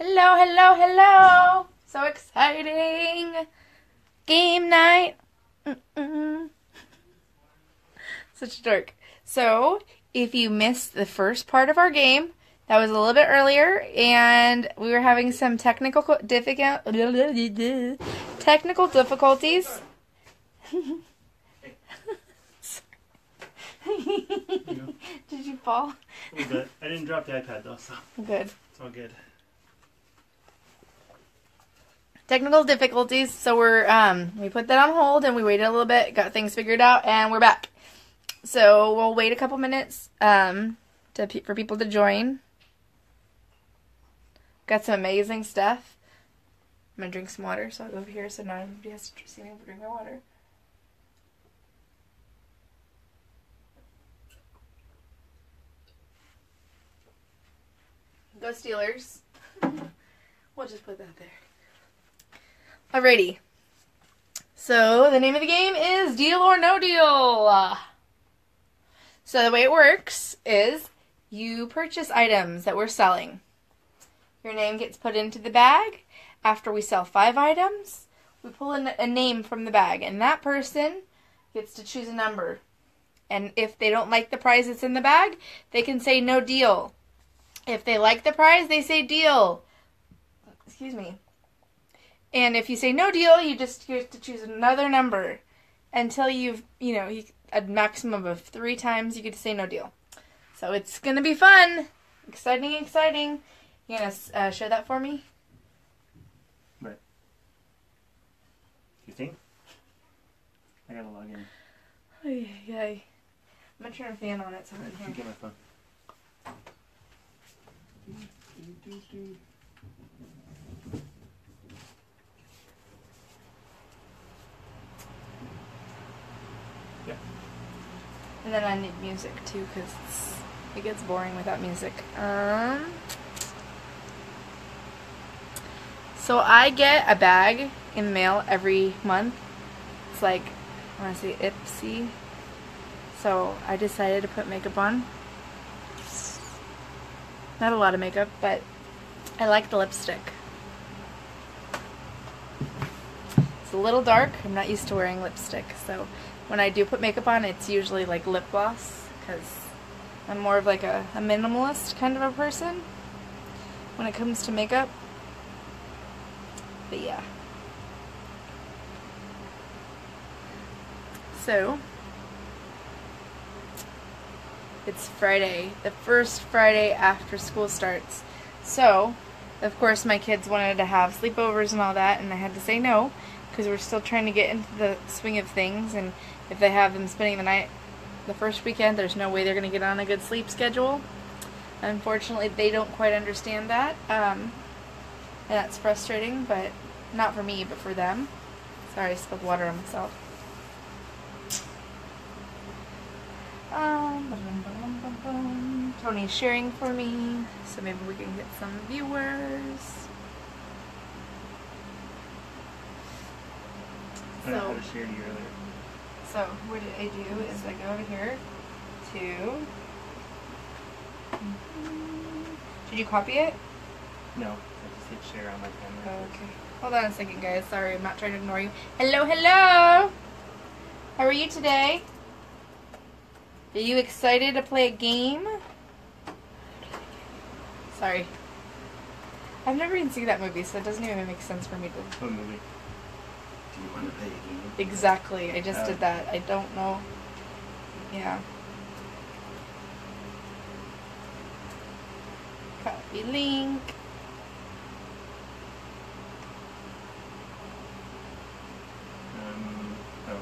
Hello, hello, hello! So exciting! Game night! Mm-mm. Such a dork. So, if you missed the first part of our game, that was a little bit earlier, and we were having some technical difficult technical difficulties. Did you fall? A little bit. I didn't drop the iPad though, so Good. it's all good. Technical difficulties so we're um we put that on hold and we waited a little bit got things figured out and we're back. So we'll wait a couple minutes um to pe- for people to join. Got some amazing stuff. I'm gonna drink some water so i'll go over here so not everybody has to see me drink my water. Go steelers. We'll just put that there Alrighty. So the name of the game is Deal or No Deal. So the way it works is you purchase items that we're selling. Your name gets put into the bag. After we sell five items, we pull in a name from the bag, and that person gets to choose a number. And if they don't like the prize that's in the bag, they can say no deal. If they like the prize, they say deal. Excuse me. And if you say no deal, you just you have to choose another number until you've, you know, you, a maximum of three times you get to say no deal. So it's going to be fun. Exciting, exciting. You going to uh, show that for me? Right. You think? I gotta log in. Ay, ay, ay. I'm going to turn a fan on it so I'm in Let me here. Get my phone. And then I need music too because it gets boring without music. Um, so I get a bag in mail every month. It's like, I want to say Ipsy. So I decided to put makeup on. Not a lot of makeup, but I like the lipstick. It's a little dark. I'm not used to wearing lipstick, so when I do put makeup on, it's usually like lip gloss because I'm more of like a, a minimalist kind of a person when it comes to makeup. But yeah. So, it's Friday, the first Friday after school starts. So, of course, my kids wanted to have sleepovers and all that, and I had to say no because we're still trying to get into the swing of things. And if they have them spending the night the first weekend, there's no way they're going to get on a good sleep schedule. Unfortunately, they don't quite understand that. Um, and that's frustrating, but not for me, but for them. Sorry, I spilled water on myself. Um, bum, bum, bum, bum. Tony's sharing for me, so maybe we can get some viewers. I So- to share you earlier. So what I do is I go over here to. Did you copy it? No, I just hit share on my Oh, camera. okay. Hold on a second, guys. Sorry, I'm not trying to ignore you. Hello, hello. How are you today? Are you excited to play a game? Sorry. I've never even seen that movie, so it doesn't even make sense for me to What movie? You want to game? Exactly. I just did that. I don't know. Yeah. Copy link. Um, oh,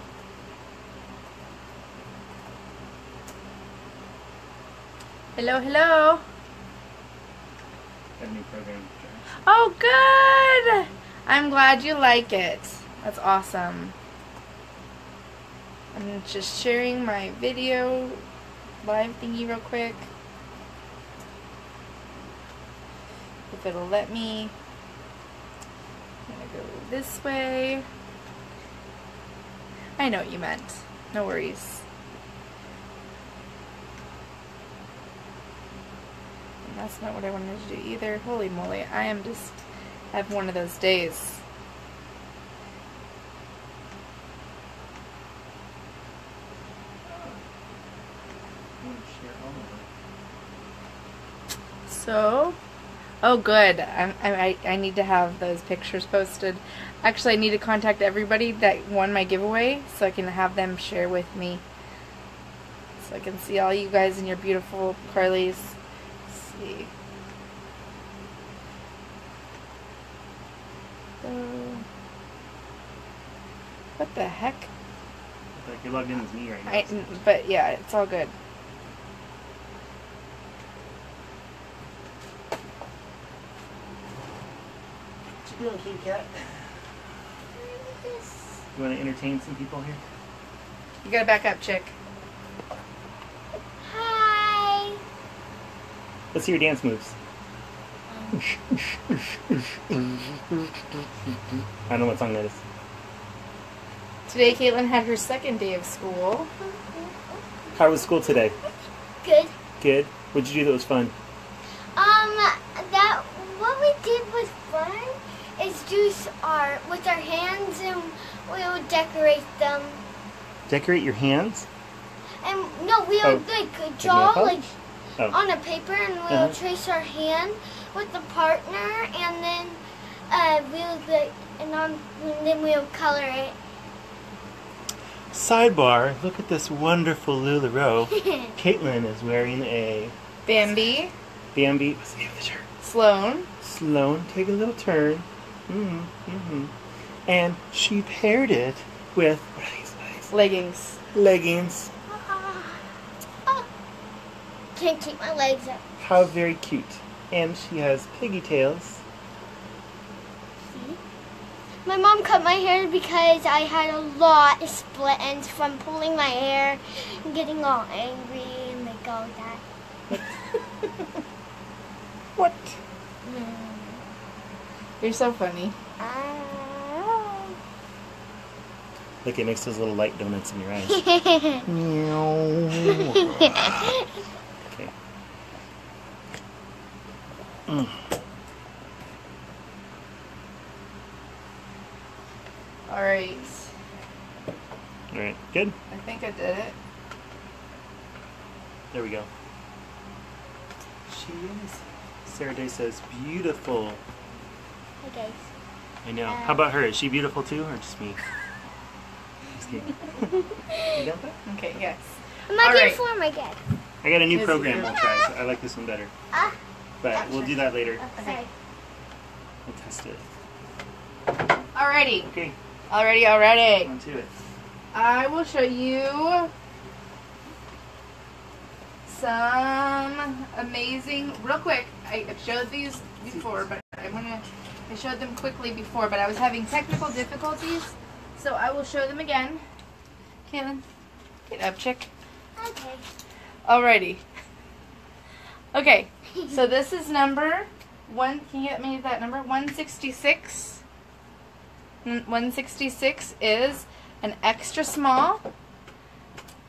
Hello, hello. got a new program. Oh, good. I'm glad you like it. That's awesome. I'm just sharing my video live thingy real quick. If it'll let me. I'm gonna go this way. I know what you meant. No worries. that's not what I wanted to do either. Holy moly, I am just have one of those days. Share all of So, oh good. I I I need to have those pictures posted. Actually, I need to contact everybody that won my giveaway so I can have them share with me. So I can see all you guys in your beautiful Carly's. Let's see. So, what the heck? Like you're logged in as me right now. I, but yeah, it's all good. What you doing, kitty cat? You want to entertain some people here? You gotta back up, chick. Hi. Let's see your dance moves. I don't know what song that is. Today, Caitlin had her second day of school. How was school today? Good. Good. What'd you do that was fun? Um, that what we did was fun. Is do s- our with our hands and we'll decorate them. Decorate your hands. And no, we'll Oh. like draw like Oh. on a paper and we'll Uh-huh. trace our hand with the partner and then uh we'll like and, on, and then we'll color it. Sidebar. Look at this wonderful LuLaRoe. Caitlin is wearing a Bambi, Bambi. What's the name of the shirt? Sloan, Sloan, take a little turn. Mm-hmm. Mm-hmm. And she paired it with what are these? What are these? leggings. Leggings. Can't keep my legs up. How very cute. And she has piggy tails. See? My mom cut my hair because I had a lot of split ends from pulling my hair and getting all angry and like all that. What? You're so funny. Look, it makes those little light donuts in your eyes. okay. Mm. All right. All right, good. I think I did it. There we go. She is. Sarah Day says, beautiful. Hi guys. I know. How about her? Is she beautiful too, or just me? Just kidding. you got that? Okay, yes. I'm not All getting right. form again. I got a new Is program your- we'll try. So I like this one better. Ah, But we'll do that later. sorry. We'll test it. Alrighty. Okay, Alrighty, alrighty. on to it. I will show you some amazing, real quick. I I've showed these before, but I'm gonna. I showed them quickly before, but I was having technical difficulties, so I will show them again. Caitlin, get up, chick. Okay. Alrighty. Okay, so this is number one. Can you get me that number? One sixty six. One sixty six is an extra small.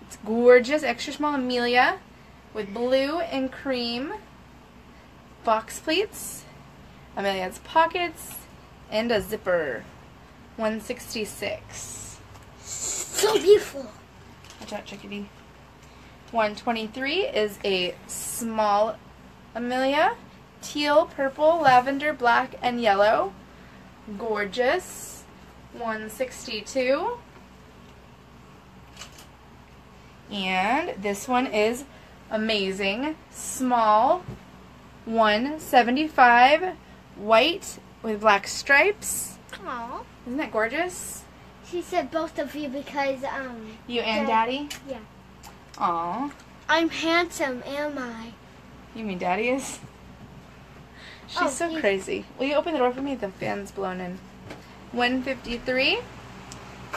It's gorgeous, extra small Amelia with blue and cream box pleats. Amelia has pockets and a zipper. One sixty six. So beautiful. Watch out, chickadee. 123 is a small Amelia. Teal, purple, lavender, black, and yellow. Gorgeous. 162. And this one is amazing. Small. 175. White with black stripes. Aw. Isn't that gorgeous? She said both of you because um You and Yeah. Daddy? Yeah. Aw. I'm handsome, am I? You mean Daddy is? She's Oh, so crazy. Will you open the door for me? The fan's blown in. 153.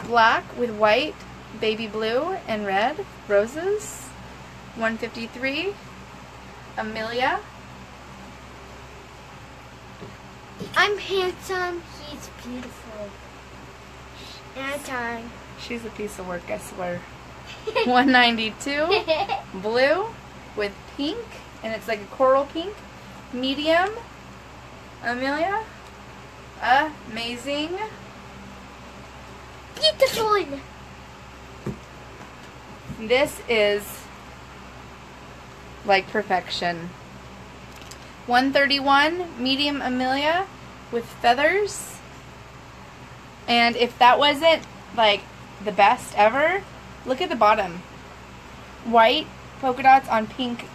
Black with white, baby blue, and red roses. 153. Amelia. I'm handsome. He's beautiful. And time. She's a piece of work, I swear. 192. Blue with pink, and it's like a coral pink. medium Amelia. Amazing. Beautiful. This is like perfection. 131 medium Amelia with feathers. And if that wasn't like the best ever, look at the bottom. White polka dots on pink.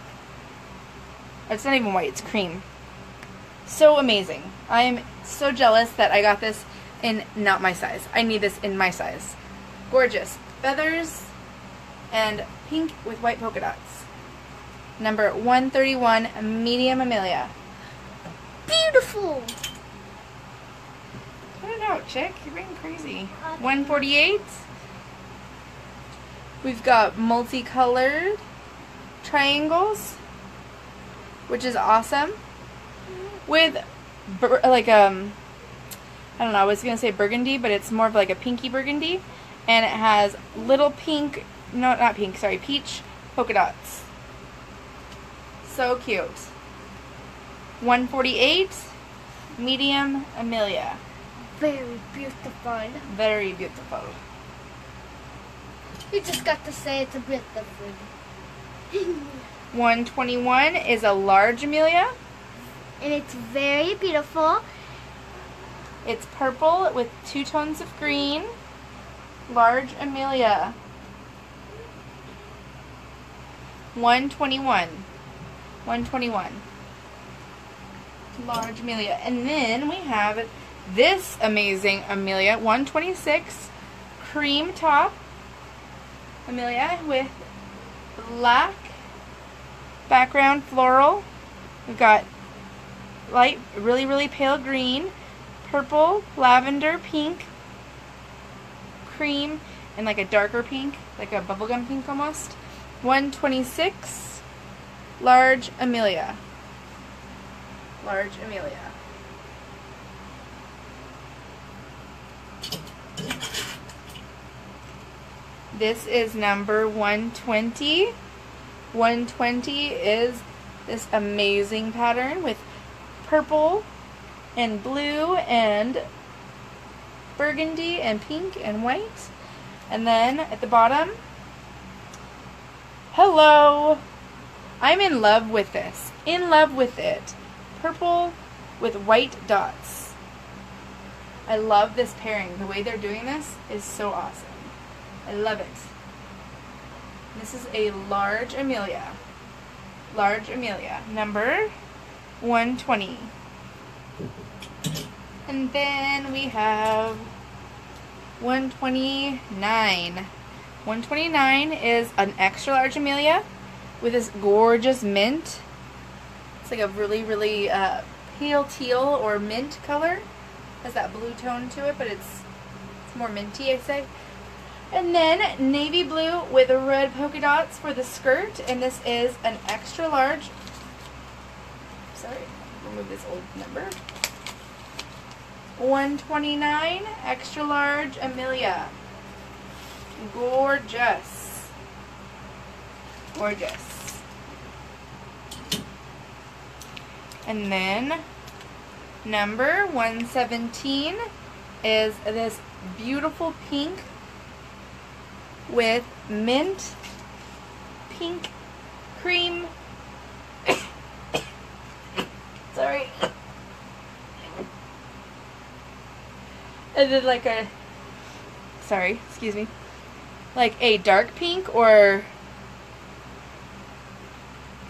It's not even white, it's cream. So amazing. I'm so jealous that I got this in not my size. I need this in my size. Gorgeous. Feathers and pink with white polka dots. Number 131, medium Amelia. Beautiful. Put it out, chick. You're being crazy. 148. We've got multicolored triangles, which is awesome. With like um, I don't know. I was gonna say burgundy, but it's more of like a pinky burgundy, and it has little pink, no, not pink. Sorry, peach polka dots. So cute. 148, medium Amelia. Very beautiful. Very beautiful. You just got to say it's a beautiful. 121 is a large Amelia. and it's very beautiful. It's purple with two tones of green. Large Amelia. 121. 121. Large Amelia. And then we have this amazing Amelia. 126. Cream top. Amelia with black background floral. We've got light, really, really pale green, purple, lavender, pink, cream, and like a darker pink, like a bubblegum pink almost. 126, large Amelia. Large Amelia. This is number 120. 120 is this amazing pattern with purple and blue and burgundy and pink and white. And then at the bottom, hello. I'm in love with this. In love with it. Purple with white dots. I love this pairing. The way they're doing this is so awesome. I love it. This is a large Amelia. Large Amelia. Number 120. And then we have 129. 129 is an extra large Amelia with this gorgeous mint. It's like a really, really uh, pale teal or mint color. Has that blue tone to it, but it's it's more minty, I say. And then navy blue with red polka dots for the skirt, and this is an extra large. Sorry, remove this old number. 129 extra large Amelia. Gorgeous. Gorgeous. And then number 117 is this beautiful pink with mint, pink, cream. Sorry. And then like a sorry, excuse me. Like a dark pink or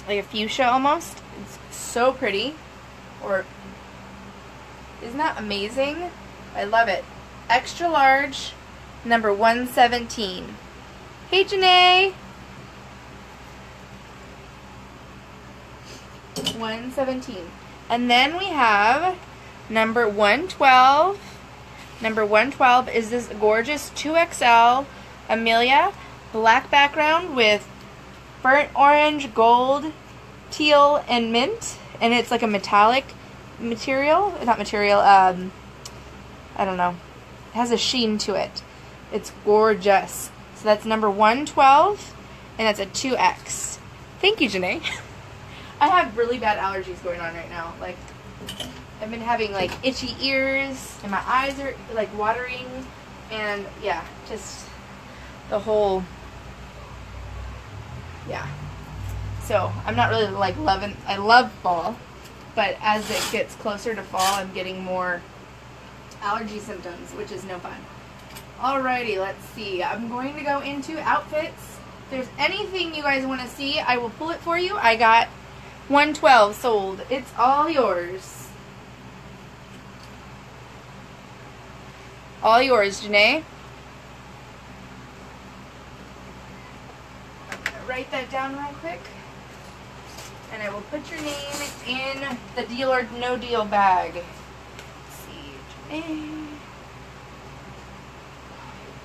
like a fuchsia almost. It's so pretty. Or isn't that amazing? I love it. Extra large, number 117. Hey, Janae. 117. And then we have number 112. Number 112 is this gorgeous 2XL Amelia black background with burnt orange, gold, teal, and mint. And it's like a metallic material. Not material, um, I don't know. It has a sheen to it. It's gorgeous. So that's number 112, and that's a 2X. Thank you, Janae. I have really bad allergies going on right now. Like, I've been having like itchy ears, and my eyes are like watering, and yeah, just the whole. Yeah. So I'm not really like loving. I love fall, but as it gets closer to fall, I'm getting more allergy symptoms, which is no fun. Alrighty, let's see. I'm going to go into outfits. If there's anything you guys want to see, I will pull it for you. I got 112 sold. It's all yours. All yours, Janae. Write that down real quick. And I will put your name in the deal or no deal bag. Let's see.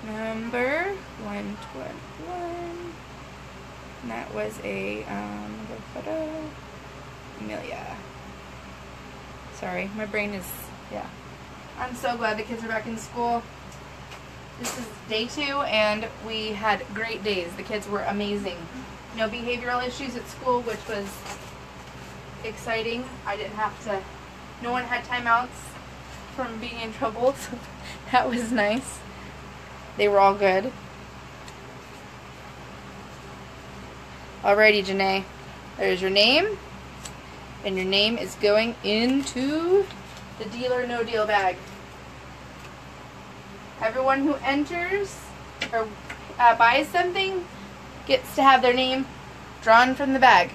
Number 121. And that was a, um. Amelia. Sorry, my brain is, yeah. I'm so glad the kids are back in school. This is day two, and we had great days. The kids were amazing. No behavioral issues at school, which was exciting. I didn't have to, no one had timeouts from being in trouble, so that was nice. They were all good. Alrighty, Janae. There's your name. And your name is going into the deal or no deal bag. Everyone who enters or uh, buys something gets to have their name drawn from the bag.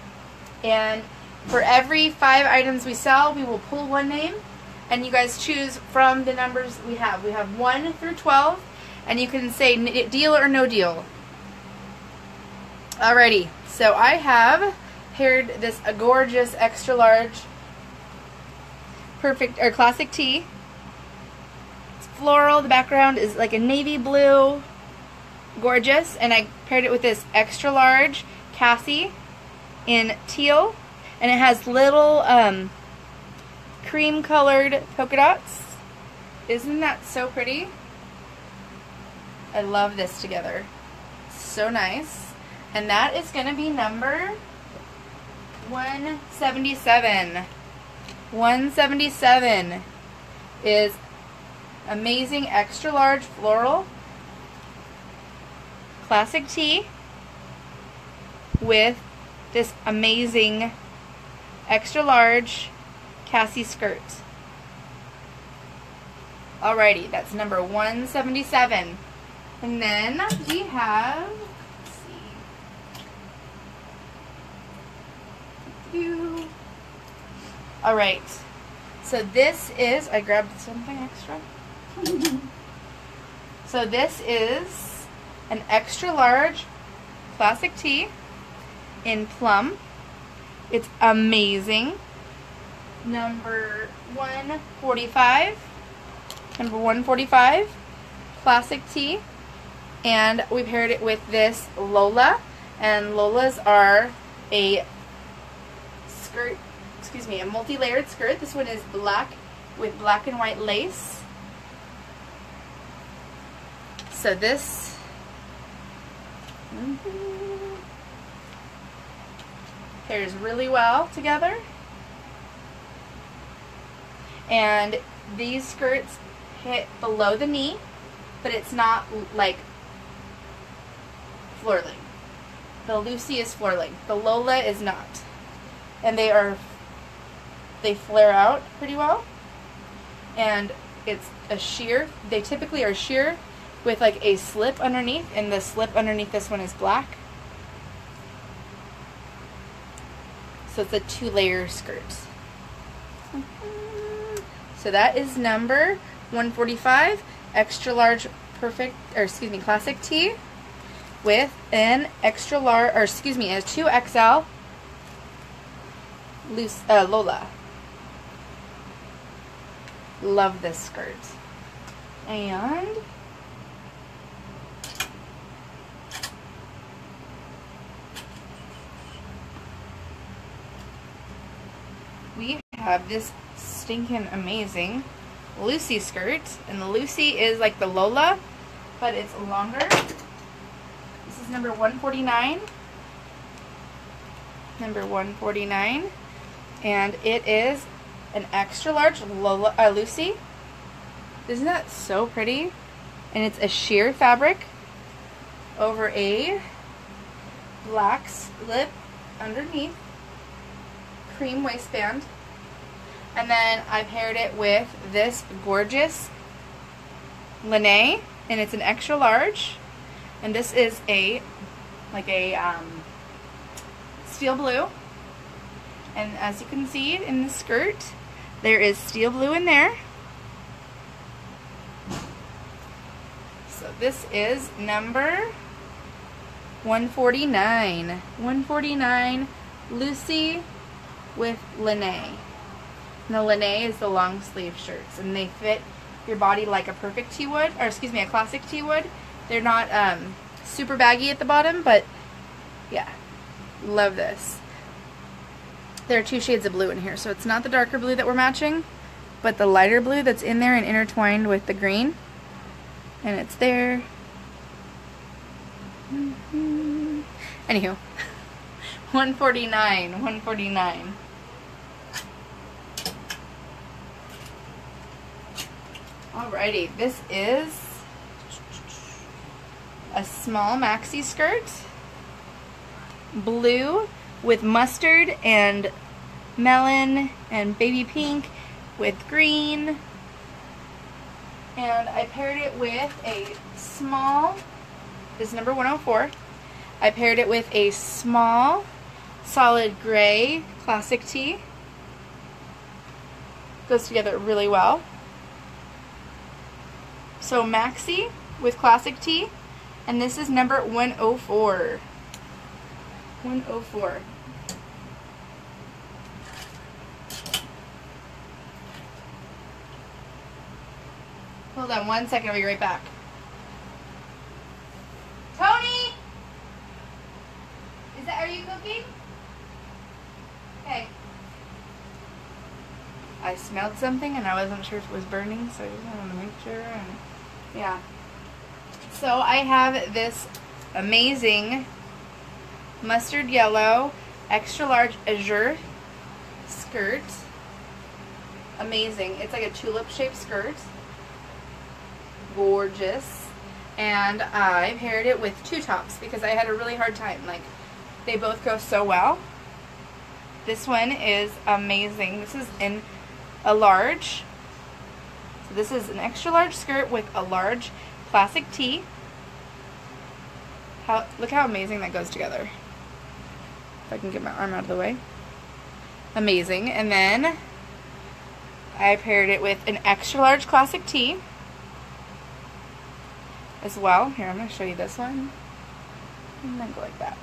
And for every five items we sell, we will pull one name. And you guys choose from the numbers we have. We have 1 through 12. And you can say deal or no deal. Alrighty. So I have paired this a gorgeous extra large perfect or classic tee. It's floral. The background is like a navy blue. Gorgeous. And I paired it with this extra large Cassie in teal. And it has little um, cream colored polka dots. Isn't that so pretty? I love this together. So nice. And that is going to be number 177. 177 is amazing extra large floral classic tee with this amazing extra large Cassie skirt. Alrighty, that's number 177. And then we have, let's see. Alright. So this is, I grabbed something extra. so this is an extra large classic tee in plum. It's amazing. Number 145. Number 145. Classic tee. And we paired it with this Lola. And Lolas are a skirt, excuse me, a multi-layered skirt. This one is black with black and white lace. So this Mm-hmm. pairs really well together. And these skirts hit below the knee, but it's not like floor length. The Lucy is floor length. The Lola is not. And they are, they flare out pretty well. And it's a sheer. They typically are sheer with like a slip underneath, and the slip underneath this one is black. So it's a two layer skirt. So that is number 145, extra large perfect, or excuse me, classic tee with an extra large, or excuse me, a 2XL loose, uh, Lola. Love this skirt. And we have this stinking amazing Lucy skirt. And the Lucy is like the Lola, but it's longer. This is number 149. number 149. And it is an extra large Lola, uh, Lucy. Isn't that so pretty? And it's a sheer fabric over a black slip underneath, cream waistband. And then I paired it with this gorgeous Lynnae, and it's an extra large. And this is a, like a um, steel blue. And as you can see in the skirt, there is steel blue in there. So this is number 149. 149 Lucy with Lynnae. Now Lynnae is the long sleeve shirts and they fit your body like a perfect tee would, or excuse me, a classic tee would. They're not um, super baggy at the bottom, but yeah, love this. There are two shades of blue in here, so it's not the darker blue that we're matching, but the lighter blue that's in there and intertwined with the green. And it's there. Mm -hmm. Anywho, 149, 149. Alrighty, this is a small maxi skirt, blue with mustard and melon and baby pink with green. And I paired it with a small, this is number 104. I paired it with a small solid gray classic tee. Goes together really well. So maxi with classic tee. And this is number 104. 104. Hold on one second, I'll be right back. Tony! Is that, are you cooking? Okay. I smelled something and I wasn't sure if it was burning, so I just wanted to make sure. Yeah. So I have this amazing mustard yellow extra large azure skirt. Amazing. It's like a tulip shaped skirt. Gorgeous. And I paired it with two tops because I had a really hard time. Like, they both go so well. This one is amazing. This is in a large. So this is an extra large skirt with a large classic tee. How, look how amazing that goes together. If I can get my arm out of the way. Amazing. And then I paired it with an extra large classic tee as well. Here, I'm going to show you this one. And then go like that.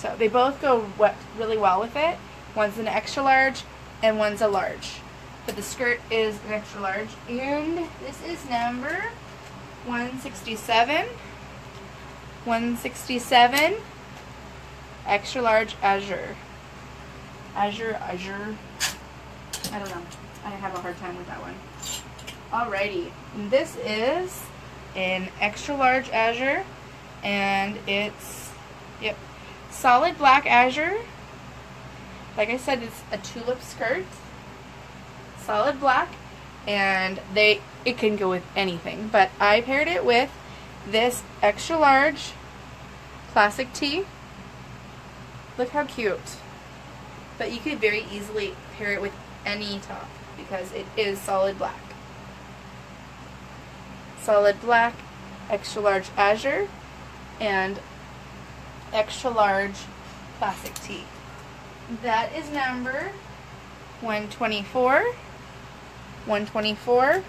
So they both go really well with it. One's an extra large and one's a large. But the skirt is an extra large. And this is number 167. 167. Extra large azure. Azure, azure. I don't know. I have a hard time with that one. Alrighty. This is an extra large azure. And it's, yep, solid black azure. Like I said, it's a tulip skirt. Solid black. And they it can go with anything. But I paired it with this extra large classic tee. Look how cute. But you could very easily pair it with any top because it is solid black. Solid black, extra large azure, and extra large classic tee. That is number 124. 124.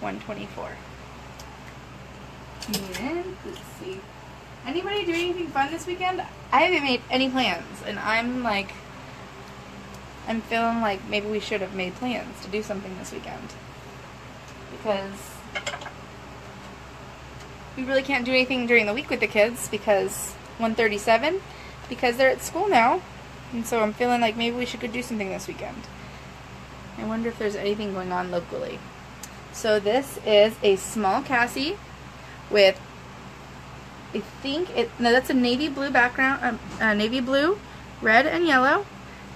124. And let's see. Anybody doing anything fun this weekend? I haven't made any plans, and I'm like, I'm feeling like maybe we should have made plans to do something this weekend. Because we really can't do anything during the week with the kids because 137 because they're at school now. And so I'm feeling like maybe we should go do something this weekend. I wonder if there's anything going on locally. So this is a small Cassie with, I think it, no, that's a navy blue background, um, uh, navy blue, red and yellow.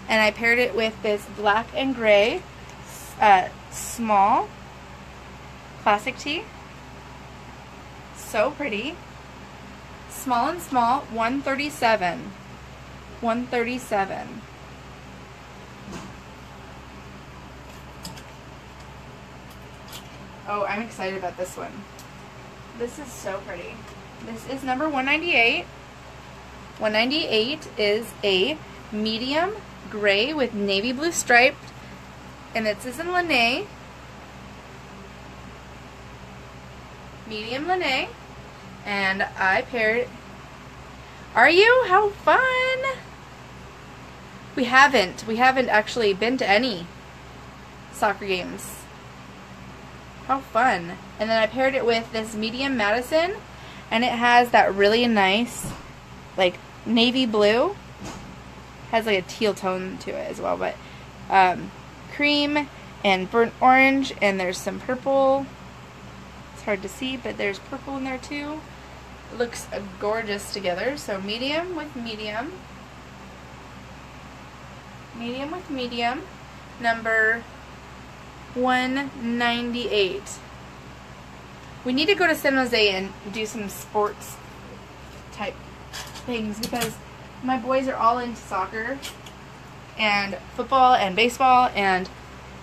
And I paired it with this black and gray uh, small classic tee. So pretty. Small and small, 137. 137. Oh, I'm excited about this one. This is so pretty. This is number 198. 198 is a medium gray with navy blue striped, and this is in Lynnae. Medium Lynnae, and I paired. Are you? How fun! We haven't. We haven't actually been to any soccer games. How fun. And then I paired it with this medium Madison, and it has that really nice, like, navy blue. Has like a teal tone to it as well, but um, cream and burnt orange, and there's some purple. It's hard to see, but there's purple in there too. Looks gorgeous together. So medium with medium. Medium with medium. Number 198. We need to go to San Jose and do some sports type things because my boys are all into soccer and football and baseball and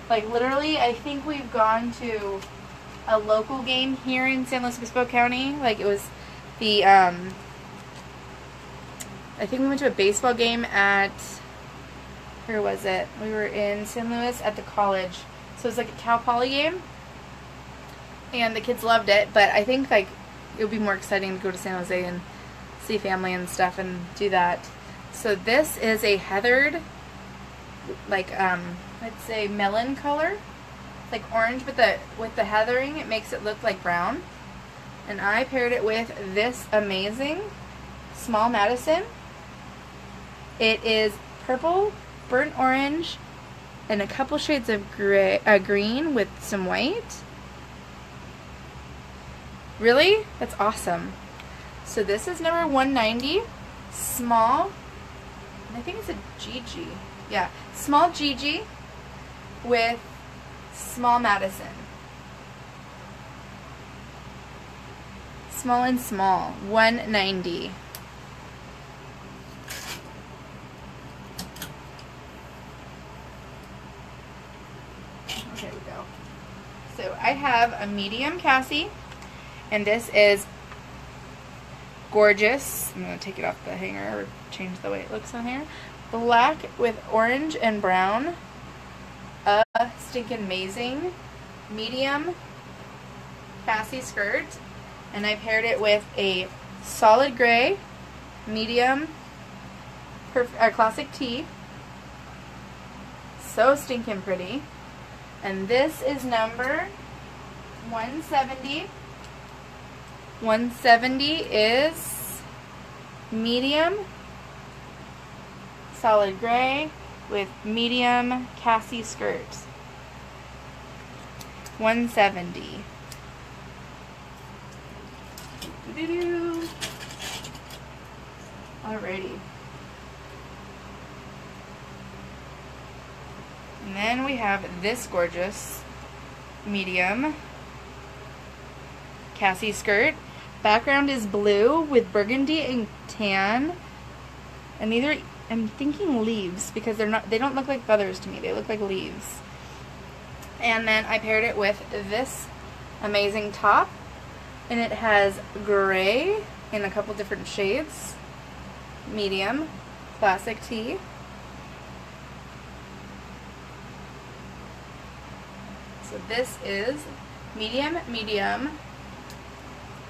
like literally I think we've gone to a local game here in San Luis Obispo County. Like it was the um I think we went to a baseball game at where was it? We were in San Luis at the college. So it was like a Cal Poly game. And the kids loved it, but I think like it would be more exciting to go to San Jose and see family and stuff and do that. So this is a heathered like um let's say melon color. It's like orange with the with the heathering, it makes it look like brown. And I paired it with this amazing small Madison. It is purple, burnt orange, and a couple shades of gray, uh, green with some white. Really? That's awesome. So this is number 190, small, I think it's a Gigi. Yeah, small Gigi with small Madison. Small and small, 190. There we go. So I have a medium Cassie, and this is gorgeous. I'm going to take it off the hanger or change the way it looks on here. Black with orange and brown. A stinking amazing medium Cassie skirt. And I paired it with a solid gray medium uh, classic tee. So stinking pretty. And this is number 170. 170 is medium solid gray with medium Cassie skirts. 170. Alrighty. And then we have this gorgeous medium Cassie skirt. Background is blue with burgundy and tan. And these are I'm thinking leaves because they're not they don't look like feathers to me. They look like leaves. And then I paired it with this amazing top. And it has gray in a couple different shades. Medium, classic tee. So this is medium, medium.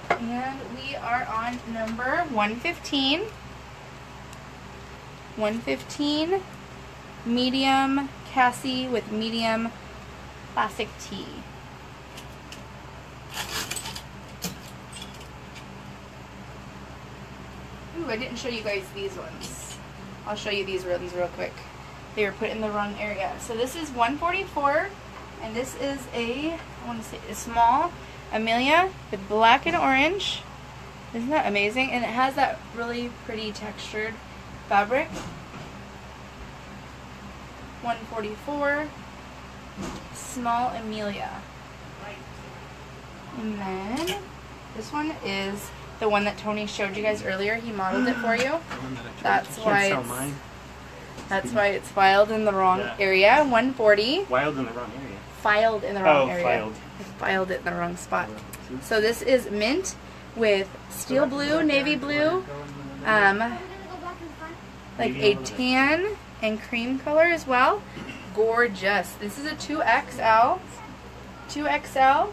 And we are on number 115. 115 medium Cassie with medium classic tee. Ooh, I didn't show you guys these ones. I'll show you these real these real quick. they were put in the wrong area. So this is 144, and this is a I want to say a small Amelia with black and orange. Isn't that amazing? And it has that really pretty textured fabric. 144, small Amelia. And then this one is the one that Tony showed you guys earlier. He modeled it for you. That's why it's, that's why it's filed in the wrong Yeah. area. 140 Wild in the wrong area. filed in the wrong Oh, area. filed. I filed it in the wrong spot. So this is mint with steel blue, navy blue, um, We're gonna go back in front. like a a little bit. tan and cream color as well. Gorgeous. This is a 2XL. 2XL.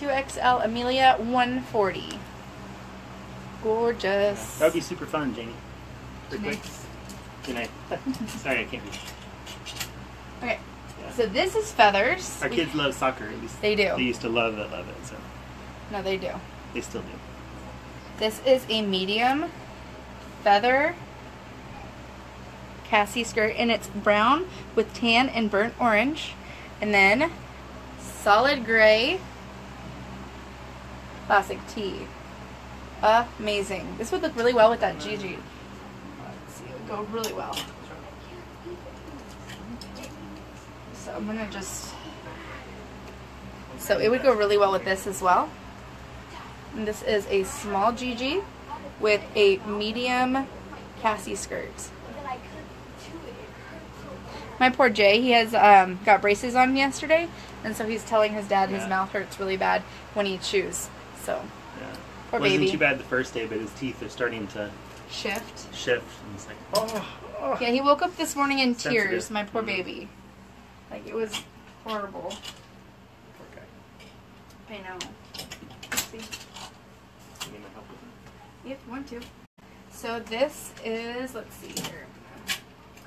2XL Amelia 140. Gorgeous. That would be super fun, Jamie. Quick. Nice. Good night. Sorry, I can't be. Okay. Yeah. So this is feathers. Our We- kids love soccer. At least They do. They used to love it, love it. So No, they do. they still do. This is a medium feather Cassie skirt, and it's brown with tan and burnt orange, and then solid gray classic tee. Amazing. This would look really well with that Gigi. Let's see, it would go really well. So I'm gonna just. So it would go really well with this as well. And this is a small Gigi with a medium Cassie skirt. But I could chew it. My poor Jay, he has um, got braces on yesterday, and so he's telling his dad his mouth hurts really bad when he chews. So Yeah. poor Wasn't baby. too bad the first day, but his teeth are starting to Shift. shift, and it's like, oh, oh. Yeah, he woke up this morning in Sensitive. tears. My poor Mhm. baby. Like it was horrible. Poor guy. I know. Let's see. You need my help with it? If you want to. So this is, let's see here.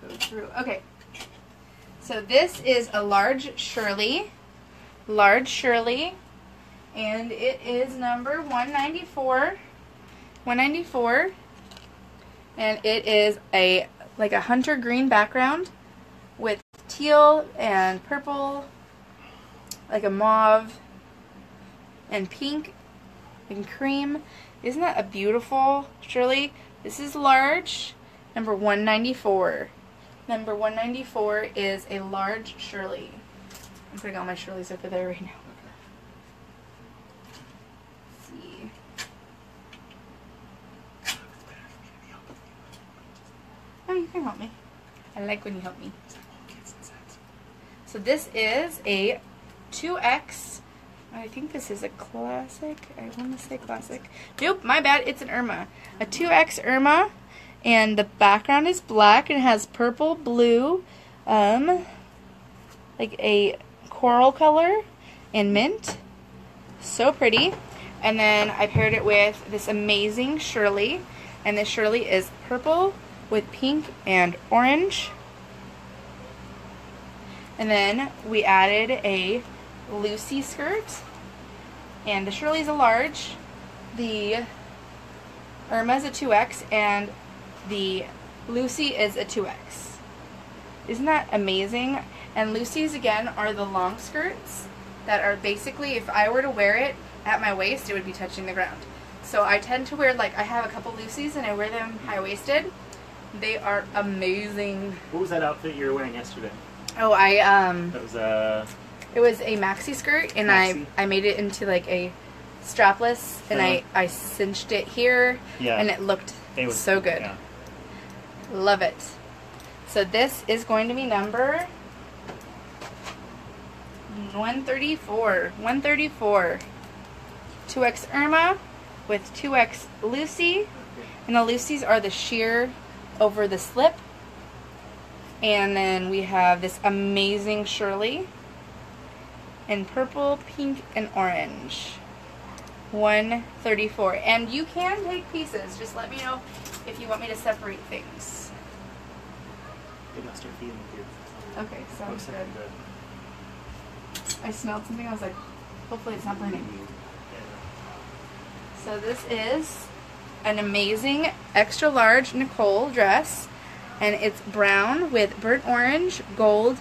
Go through. Okay. So this is a large Shirley. Large Shirley. And it is number 194. 194. And it is a like a hunter green background with teal and purple, like a mauve and pink and cream. Isn't that a beautiful Shirley? This is large, number 194. Number 194 is a large Shirley. I'm putting all my Shirleys over there right now. Let's see. Oh, you can help me. I like when you help me. So this is a 2X. I think this is a classic. I want to say classic. Nope, my bad. It's an Irma. A 2X Irma. And the background is black and has purple, blue, um, like a coral color and mint. So pretty. And then I paired it with this amazing Shirley. And this Shirley is purple with pink and orange. And then we added a Lucy skirt. And the Shirley's a large. The Irma's a 2X. And the Lucy is a 2X. Isn't that amazing? And Lucy's, again, are the long skirts that are basically, if I were to wear it at my waist, it would be touching the ground. So I tend to wear, like, I have a couple Lucy's and I wear them high waisted. They are amazing. What was that outfit you were wearing yesterday? Oh, I, um, That was a. it was a maxi skirt and Maxi? I, I made it into like a strapless and I, Uh-huh. I cinched it here yeah. and it looked it was so good. Yeah. Love it. So this is going to be number 134. 134. 2X Irma with 2X Lucy. And the Lucy's are the sheer over the slip. And then we have this amazing Shirley in purple, pink, and orange. 134. And you can take pieces. Just let me know if you want me to separate things. They must start feeding the kids. Okay, sounds good. I smelled something. I was like, hopefully it's not burning. So this is an amazing extra large Nicole dress, And it's brown with burnt orange, gold,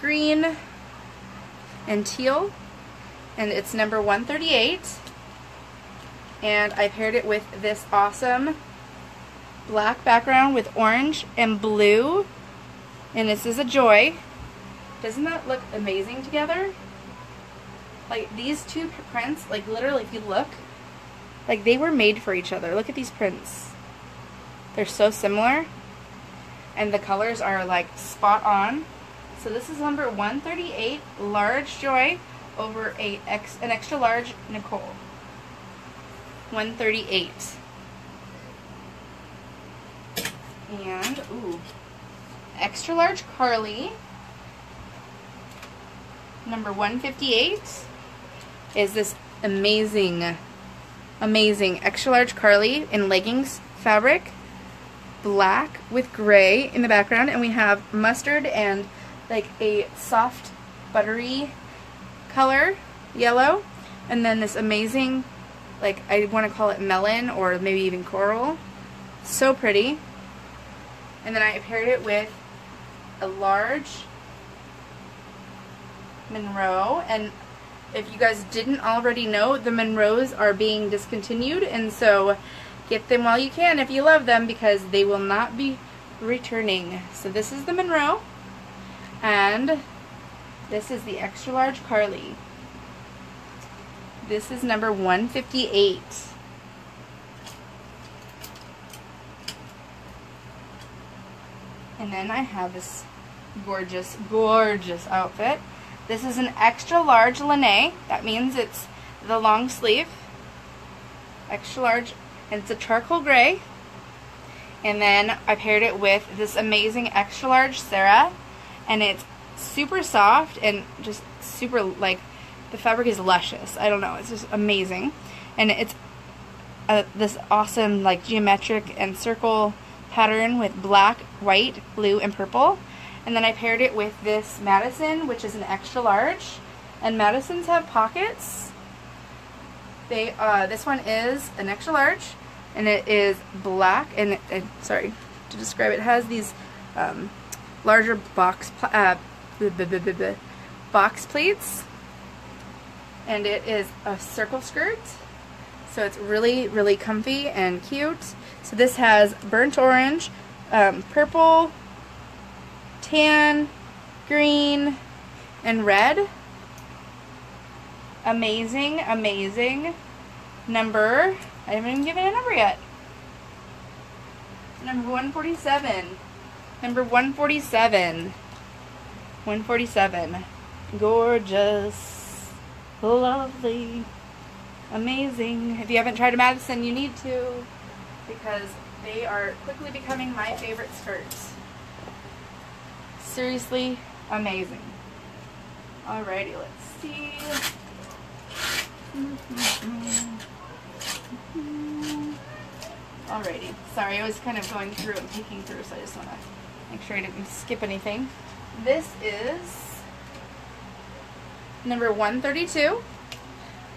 green, and teal. And it's number 138. And I paired it with this awesome black background with orange and blue. And this is a joy. Doesn't that look amazing together? Like these two prints, like literally if you look, like they were made for each other. Look at these prints. They're so similar. And the colors are like spot on. So this is number 138, large Joy over a X, an extra large Nicole. 138. And, ooh, extra large Carly. Number 158 is this amazing, amazing extra large Carly in leggings fabric. Black with gray in the background. And we have mustard and like a soft, buttery color, yellow. And then this amazing, like I want to call it melon or maybe even coral. So pretty. And then I paired it with a large Monroe. And if you guys didn't already know, the Monroes are being discontinued. And so get them while you can if you love them because they will not be returning. So this is the Monroe. And this is the extra large Carly. This is number 158. And then I have this gorgeous, gorgeous outfit. This is an extra large Lynnae. That means it's the long sleeve. Extra large. And it's a charcoal gray. And then I paired it with this amazing extra large Sarah. And it's super soft and just super, like, the fabric is luscious. I don't know. It's just amazing. And it's this awesome, like, geometric and circle pattern with black, white, blue, and purple. And then I paired it with this Madison, which is an extra large. And Madisons have pockets. They uh, This one is an extra large, and it is black, and, sorry to describe it, has these um, larger box, uh, box pleats. And it is a circle skirt. So it's really, really comfy and cute. So this has burnt orange, um, purple, tan, green, and red. Amazing, amazing. Number, I haven't even given a number yet. Number 147. Number 147. 147. Gorgeous. Lovely. Amazing. If you haven't tried a Madison, you need to because they are quickly becoming my favorite skirts. Seriously amazing. Alrighty, let's see. Alrighty. Sorry, I was kind of going through and peeking through, so I just want to make sure I didn't skip anything. This is number 132.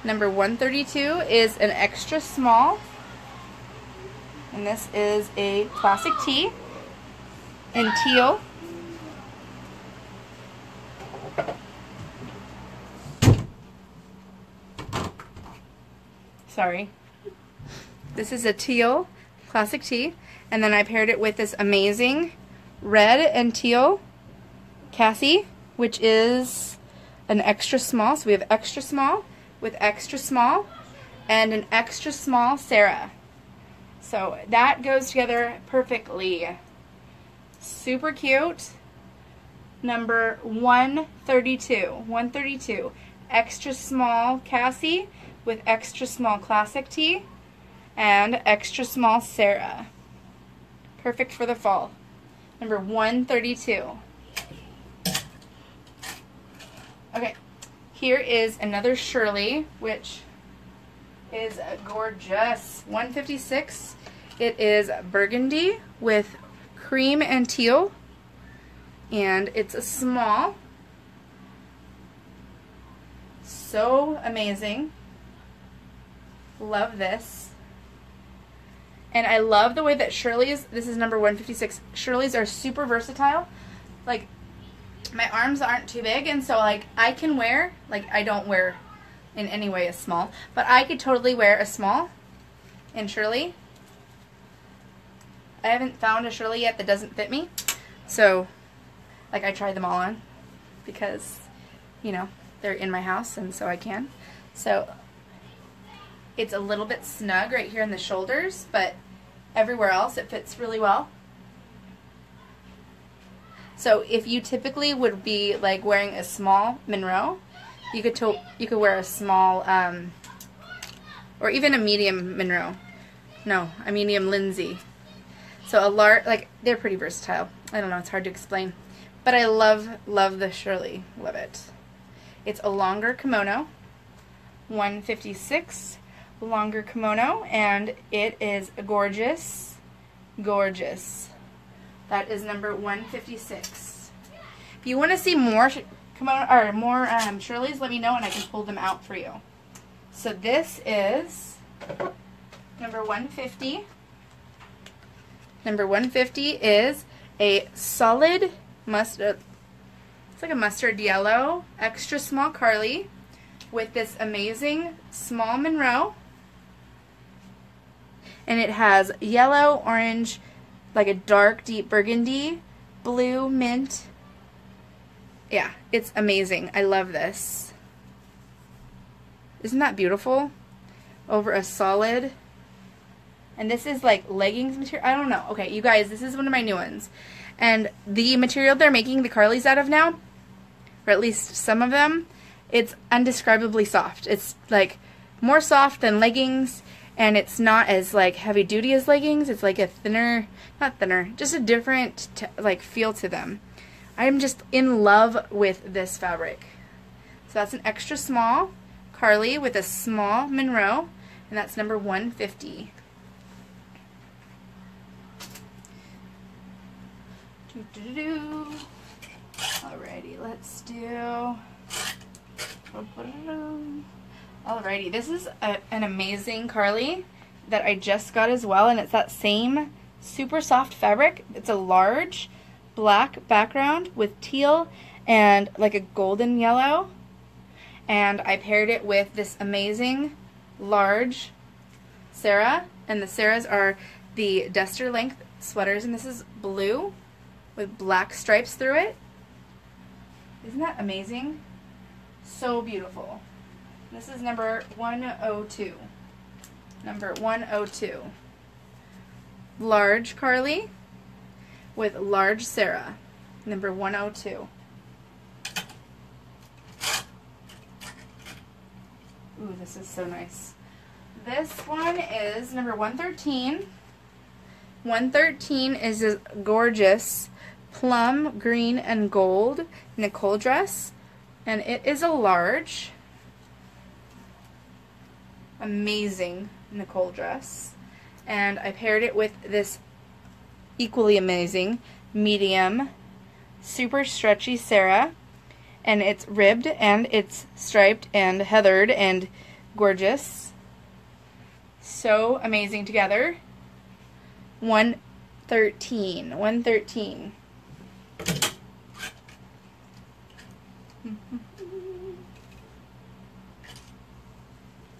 Number 132 is an extra small. And this is a classic tee in teal. Sorry. This is a teal classic tee. And then I paired it with this amazing red and teal Cassie, which is an extra small. So we have extra small with extra small and an extra small Sarah. So that goes together perfectly. Super cute. Number 132. 132. Extra small Cassie with extra small classic tee and extra small Sarah. Perfect for the fall. Number 132. Okay, here is another Shirley, which is gorgeous. 156. It is burgundy with cream and teal. And it's a small. So amazing. Love this. And I love the way that Shirley's, this is number 156, Shirley's are super versatile. Like, my arms aren't too big, and so, like, I can wear, like, I don't wear in any way a small, but I could totally wear a small in Shirley. I haven't found a Shirley yet that doesn't fit me. So, like, I tried them all on because, you know, they're in my house, and so I can. So, it's a little bit snug right here in the shoulders, but everywhere else it fits really well. So if you typically would be like wearing a small Monroe, you could you could wear a small um, or even a medium Monroe. No, a medium Lindsay. So a large like they're pretty versatile. I don't know, it's hard to explain. But I love love the Shirley. Love it. It's a longer kimono. 156 longer kimono and it is gorgeous. Gorgeous. That is number 156. If you want to see more kimono or more um, Shirley's, let me know and I can pull them out for you. So this is number 150. Number 150 is a solid mustard. It's like a mustard yellow, extra small Carly with this amazing small Monroe. And it has yellow, orange, like a dark, deep burgundy, blue, mint. Yeah, it's amazing. I love this. Isn't that beautiful? Over a solid. And this is like leggings material. I don't know. Okay, you guys, this is one of my new ones. And the material they're making the Carlys out of now, or at least some of them, it's undescribably soft. It's like more soft than leggings and it's not as like heavy duty as leggings. It's like a thinner, not thinner, just a different t- like feel to them. I'm just in love with this fabric. So that's an extra small Carly with a small Monroe and that's number 150. Doo-doo-doo. Alrighty, let's do Alrighty, this is a, an amazing Carly that I just got as well, and it's that same super soft fabric. It's a large black background with teal and like a golden yellow. And I paired it with this amazing large Sarah, and the Sarahs are the duster length sweaters, and this is blue with black stripes through it. Isn't that amazing? So beautiful. This is number 102. Number 102. Large Carly with large Sarah. Number 102. Ooh, this is so nice. This one is number 113. 113 is a gorgeous plum, green, and gold Nicole dress. And it is a large. Amazing Nicole dress. And I paired it with this equally amazing medium, super stretchy Sarah. And it's ribbed and it's striped and heathered and gorgeous. So amazing together. 113. 113. Mm-hmm.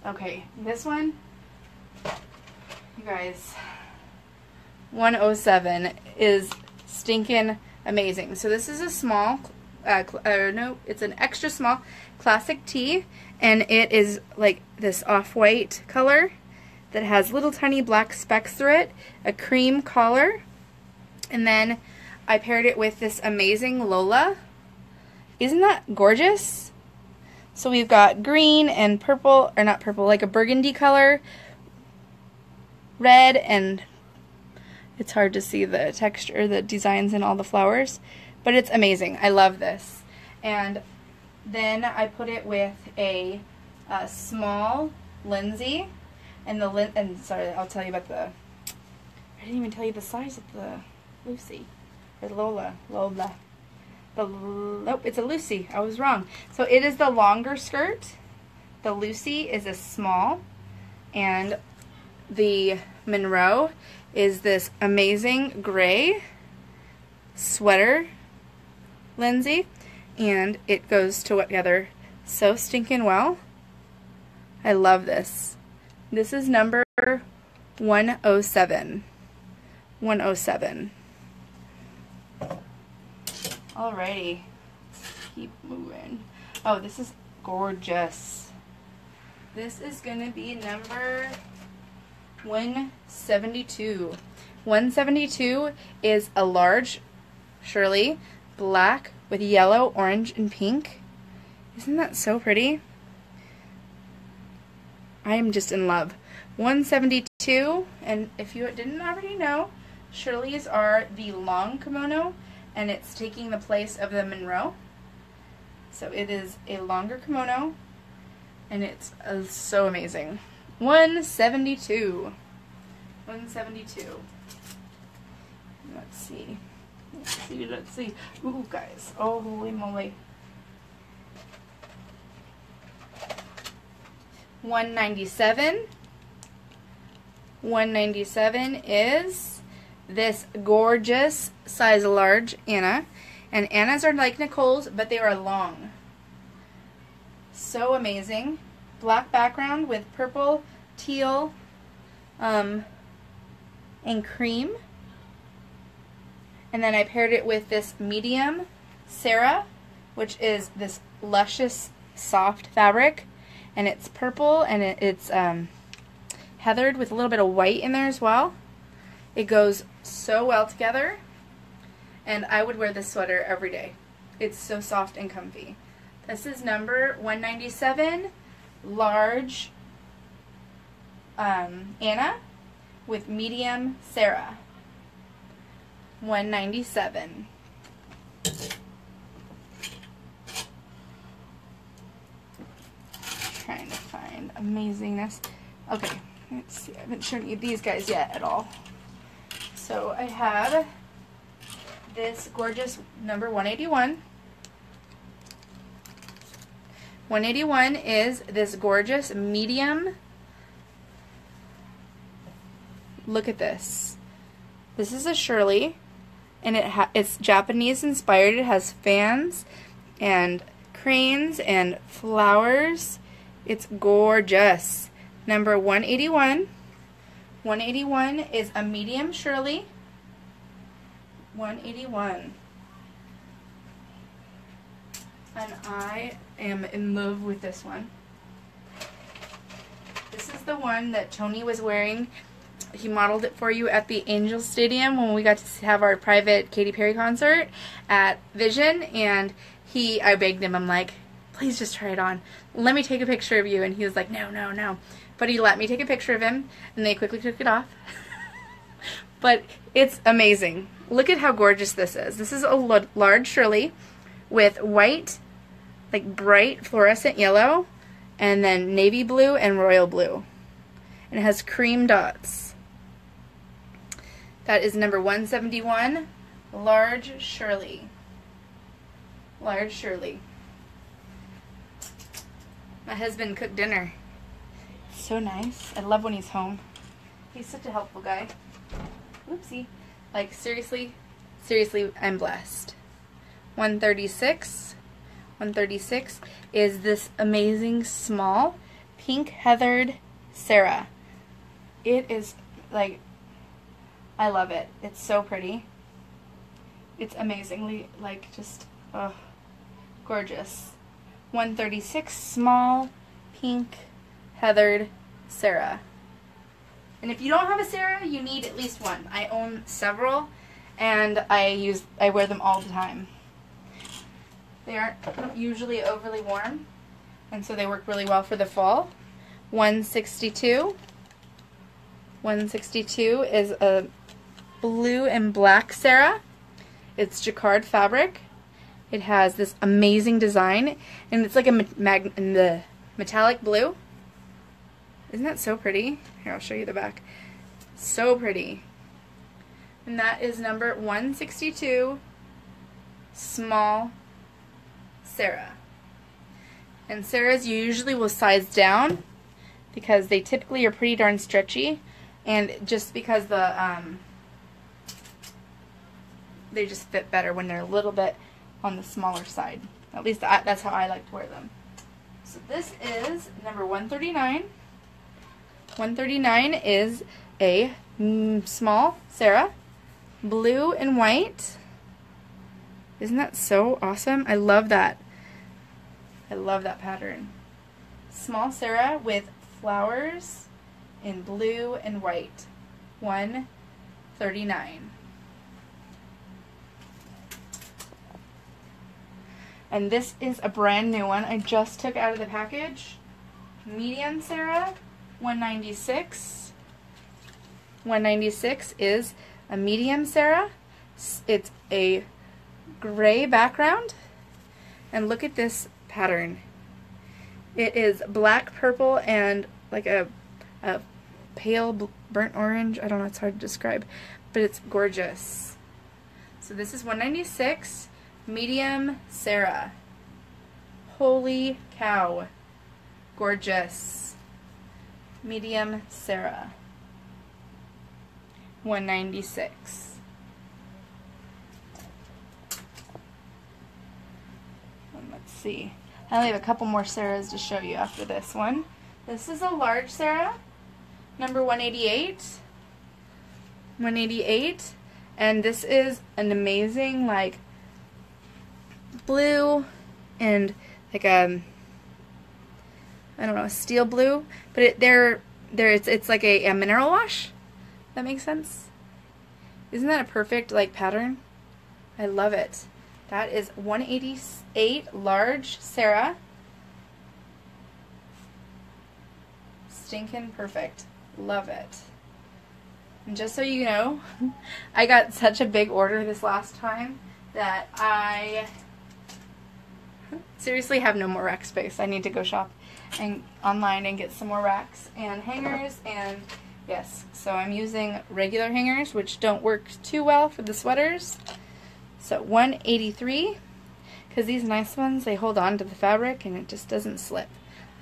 Okay, this one, you guys, 107 is stinking amazing. So this is a small, uh, uh, no, it's an extra small classic tee, and it is like this off-white color that has little tiny black specks through it, a cream collar, and then I paired it with this amazing Lola. Isn't that gorgeous? So we've got green and purple, or not purple, like a burgundy color, red, and it's hard to see the texture, the designs and all the flowers, but it's amazing. I love this. And then I put it with a, a small Lindsay, and the lin and sorry, I'll tell you about the. I didn't even tell you the size of the Lucy or Lola, Lola. The nope, it's a Lucy. I was wrong. So it is the longer skirt. The Lucy is a small, and the Monroe is this amazing gray sweater, Lindsay, and it goes together so stinking well. I love this. This is number 107. 107. Alrighty. Keep moving. Oh, this is gorgeous. This is going to be number 172. 172 is a large Shirley, black with yellow, orange, and pink. Isn't that so pretty? I am just in love. 172, and if you didn't already know, Shirley's are the long kimono, and it's taking the place of the Monroe. So it is a longer kimono, and it's uh, so amazing. 172. 172. Let's see. Let's see, let's see. Ooh, guys. Oh, holy moly. 197. 197 is this gorgeous size large Anna. And Annas are like Nicole's, but they are long. So amazing. Black background with purple, teal, um, and cream. And then I paired it with this medium Sarah, which is this luscious, soft fabric. And it's purple and it, it's um, heathered with a little bit of white in there as well. It goes so well together. And I would wear this sweater every day. It's so soft and comfy. This is number 197, large um, Anna with medium Sarah. 197. Trying to find amazingness. Okay, let's see. I haven't shown you these guys yet at all. So I have this gorgeous number 181. 181 is this gorgeous medium. Look at this. This is a Shirley and it it's Japanese inspired. It has fans and cranes and flowers. It's gorgeous. Number 181. 181 is a medium Shirley. 181. And I am in love with this one. This is the one that Tony was wearing he modeled it for you at the Angel Stadium when we got to have our private Katy Perry concert at Vision and he I begged him I'm like please just try it on let me take a picture of you and he was like no no no but he let me take a picture of him and they quickly took it off but it's amazing look at how gorgeous this is this is a large Shirley with white like bright fluorescent yellow and then navy blue and royal blue and it has cream dots that is number 171, Large Shirley. Large Shirley. My husband cooked dinner. So nice. I love when he's home. He's such a helpful guy. Oopsie. Like, seriously, seriously, I'm blessed. 136. 136 is this amazing small pink heathered Sarah. It is like I love it. It's so pretty. It's amazingly, like, just, oh, gorgeous. 136, small, pink, heathered Sarah. And if you don't have a Sarah, you need at least one. I own several, and I use, I wear them all the time. They aren't usually overly warm, and so they work really well for the fall. 162. 162 is a blue and black Sarah. It's jacquard fabric. It has this amazing design, and it's like a mag in the metallic blue. Isn't that so pretty? Here, I'll show you the back. So pretty. And that is number 162, small Sarah. And Sarah's you usually will size down because they typically are pretty darn stretchy and just because the um, they just fit better when they're a little bit on the smaller side. At least that's how I like to wear them. So this is number 139. 139 is a mm, small Sarah, blue and white. Isn't that so awesome? I love that. I love that pattern. Small Sarah with flowers in blue and white. 139. And this is a brand new one I just took out of the package. Medium Sarah, 196. 196 is a medium Sarah. It's a gray background. And look at this pattern. It is black, purple, and like a, a pale burnt orange. I don't know, it's hard to describe, but it's gorgeous. So this is 196 medium Sarah. Holy cow. Gorgeous. Medium Sarah. 196. And let's see. I only have a couple more Sarahs to show you after this one. This is a large Sarah, number 188. 188. And this is an amazing, like, blue and like a, um, I don't know, steel blue. But it, they're, they're, it's, it's like a, a mineral wash. That makes sense? Isn't that a perfect, like, pattern? I love it. That is 188 large Sarah. Stinking perfect. Love it. And just so you know, I got such a big order this last time that I seriously have no more rack space. I need to go shop and online and get some more racks and hangers and yes, so I'm using regular hangers which don't work too well for the sweaters. So 183, because these nice ones, they hold on to the fabric and it just doesn't slip.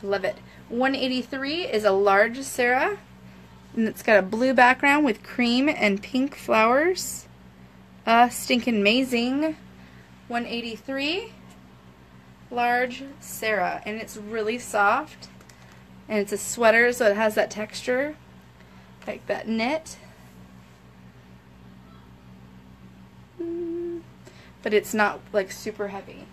Love it. 183 is a large Sarah, and it's got a blue background with cream and pink flowers. Uh, stinking amazing. 183, large Sarah, and it's really soft. And it's a sweater, so it has that texture, like that knit. Mm, but it's not like super heavy.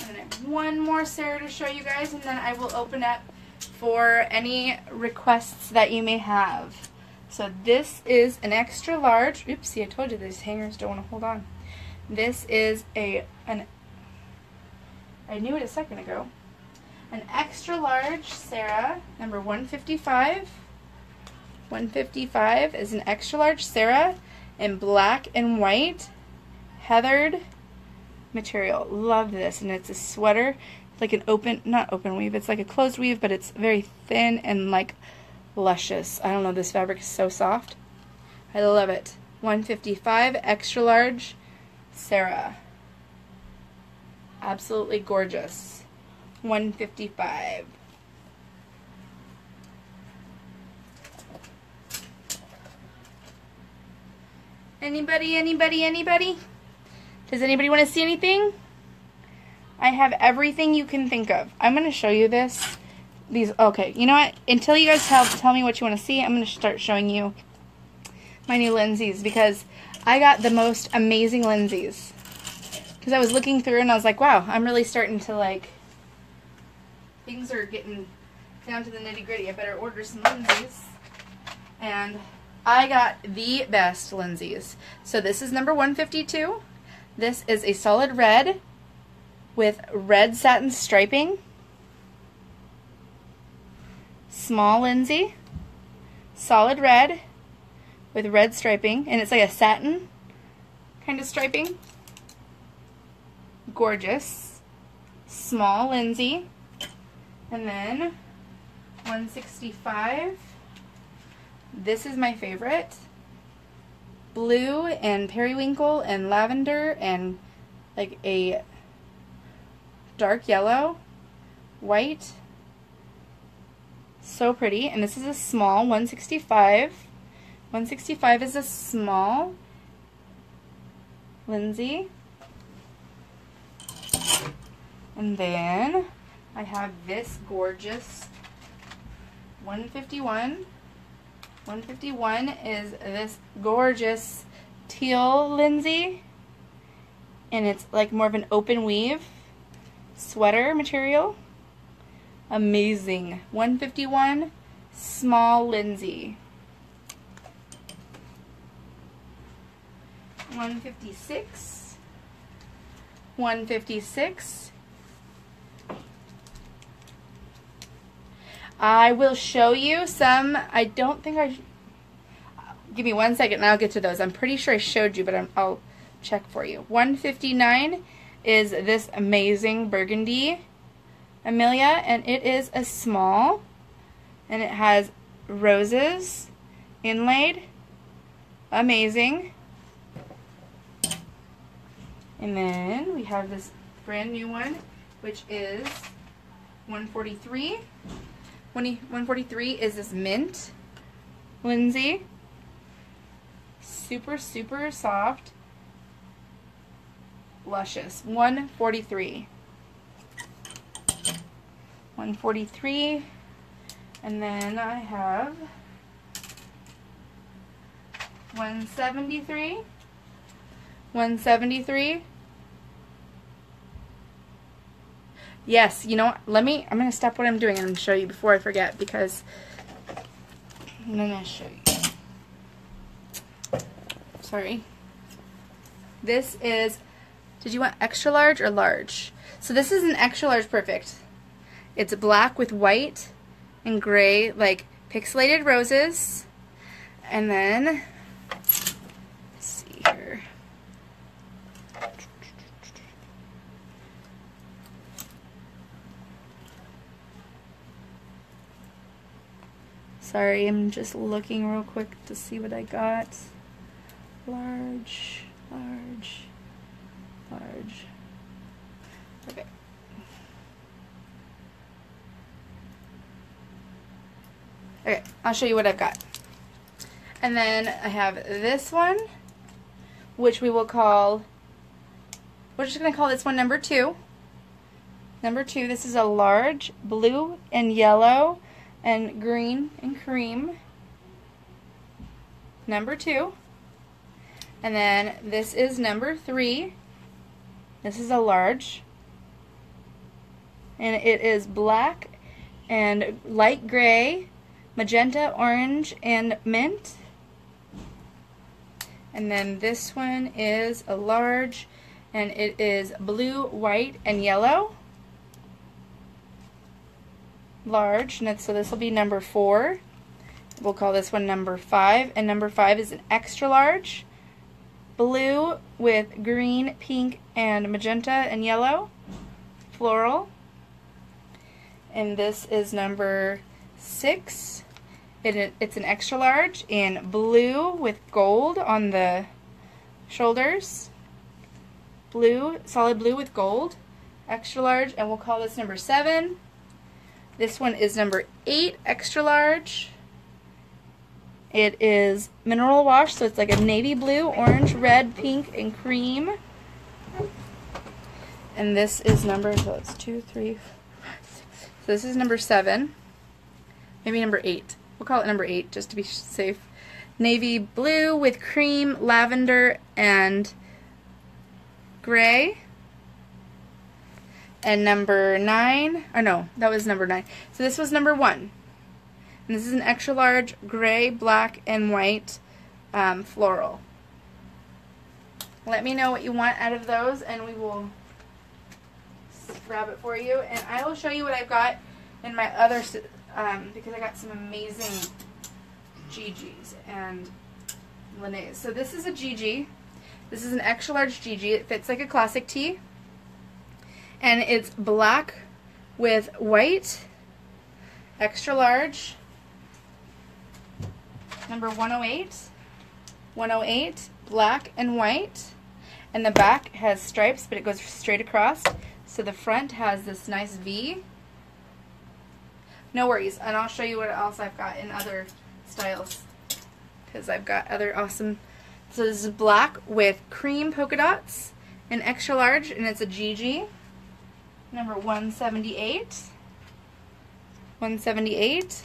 And I have one more Sarah to show you guys and then I will open up for any requests that you may have. So this is an extra large. Oopsie, I told you these hangers don't want to hold on. This is a an I knew it a second ago. An extra large Sarah, number 155. 155 is an extra large Sarah in black and white heathered material. Love this. And it's a sweater. It's like an open, not open weave, it's like a closed weave, but it's very thin and like luscious. I don't know, this fabric is so soft. I love it. 155 extra large Sarah. Absolutely gorgeous. 155. Anybody, anybody, anybody? Does anybody want to see anything? I have everything you can think of. I'm going to show you this. These, okay, you know what? Until you guys tell, tell me what you want to see, I'm going to start showing you my new Lindsays because I got the most amazing Lindsays. Because I was looking through and I was like, wow, I'm really starting to like, things are getting down to the nitty gritty. I better order some Lindsays. And I got the best Lindsays. So this is number 152. This is a solid red with red satin striping. Small Lindsay. Solid red with red striping. And it's like a satin kind of striping. Gorgeous. Small Lindsay. And then 165. This is my favorite blue and periwinkle and lavender and like a dark yellow, white, So pretty. And this is a small 165. 165 is a small. Lindsay. And then I have this gorgeous 151. 151 is this gorgeous teal Lindsay. And it's like more of an open weave sweater material. Amazing. 151 small Lindsay. 156. 156. I will show you some. I don't think I. Give me one second and I'll get to those. I'm pretty sure I showed you, but i will check for you. 159 is this amazing burgundy Amelia, and it is a small, and it has roses inlaid. Amazing. And then we have this brand new one, which is 143. 143 is this mint Lindsay. Super, super soft. Luscious. 143. 143. And then I have 173. 173. Yes, you know what? Let me, I'm going to stop what I'm doing and show you before I forget because I'm going to show you. Sorry. This is, did you want extra large or large? So this is an extra large perfect. It's black with white and gray, like pixelated roses. And then, let's see here. Sorry, I'm just looking real quick to see what I got. Large, large, large. Okay. Okay, I'll show you what I've got. And then I have this one, which we will call, we're just going to call this one number two. Number two, this is a large blue and yellow and green and cream. Number two. And then this is number three. This is a large. And it is black and light gray magenta, orange, and mint. And then this one is a large, and it is blue, white, and yellow. Large, so this will be number four. We'll call this one number five, and number five is an extra large. Blue with green, pink, and magenta and yellow. Floral. And this is number six. It, it's an extra large in blue with gold on the shoulders. Blue, solid blue with gold. Extra large, and we'll call this number seven. This one is number eight, extra large. It is mineral wash, so it's like a navy blue, orange, red, pink, and cream. And this is number, so it's two, three, six. So this is number seven. Maybe number eight. We'll call it number eight just to be safe. Navy blue with cream, lavender, and gray. And number nine, or no, that was number nine. So this was number one. And this is an extra large gray, black, and white um, floral. Let me know what you want out of those and we will grab it for you. And I will show you what I've got in my other um, because I got some amazing Gigis and Lynnaes. So this is a Gigi. This is an extra large Gigi. It fits like a classic tee and it's black with white, extra large, number 108, 108, black and white, and the back has stripes, but it goes straight across, so the front has this nice V. No worries, and I'll show you what else I've got in other styles, because I've got other awesome, so this is black with cream polka dots, and extra large, and it's a Gigi number 178. 178.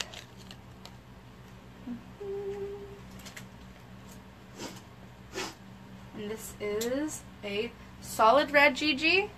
And this is a solid red Gigi.